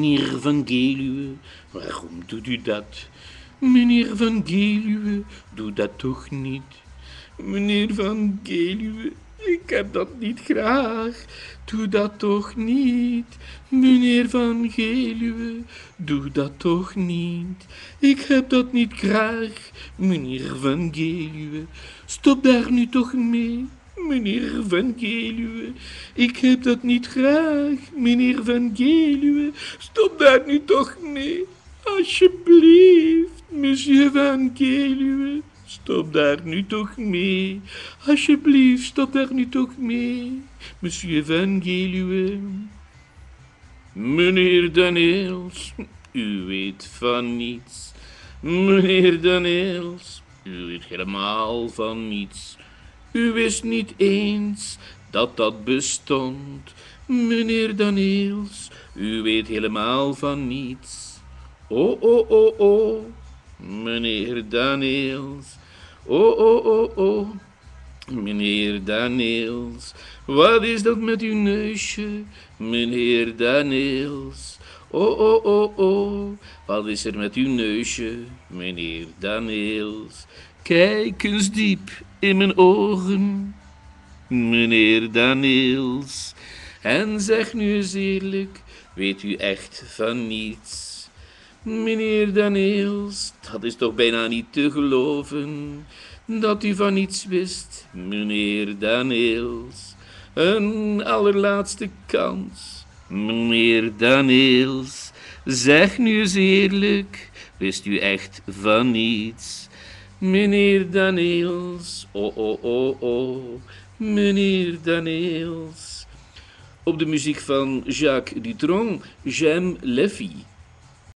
Meneer Van Geluwe, waarom doet u dat? Meneer Van Geluwe, doe dat toch niet. Meneer Van Geluwe, ik heb dat niet graag. Doe dat toch niet. Meneer Van Geluwe, doe dat toch niet. Ik heb dat niet graag. Meneer Van Geluwe, stop daar nu toch mee. Meneer Van Geluwe, ik heb dat niet graag. Meneer Van Geluwe, stop daar nu toch mee. Alsjeblieft, monsieur Van Geluwe, stop daar nu toch mee. Alsjeblieft, stop daar nu toch mee, monsieur Van Geluwe. Meneer Daniels, u weet van niets. Meneer Daniels, u weet helemaal van niets. U wist niet eens dat dat bestond. Meneer Daniels, u weet helemaal van niets. Oh, oh, oh, oh, meneer Daniels. Oh, oh, oh, oh, meneer Daniels. Wat is dat met uw neusje, meneer Daniels? Oh, oh, oh, oh, wat is er met uw neusje, meneer Daniels? Kijk eens diep in mijn ogen, meneer Daniels. En zeg nu eens eerlijk, weet u echt van niets? Meneer Daniels, dat is toch bijna niet te geloven, dat u van niets wist, meneer Daniels. Een allerlaatste kans, meneer Daniels. Zeg nu eens eerlijk, wist u echt van niets? Meneer Daniels, oh oh oh oh, meneer Daniels. Op de muziek van Jacques Dutronc, J'aime les.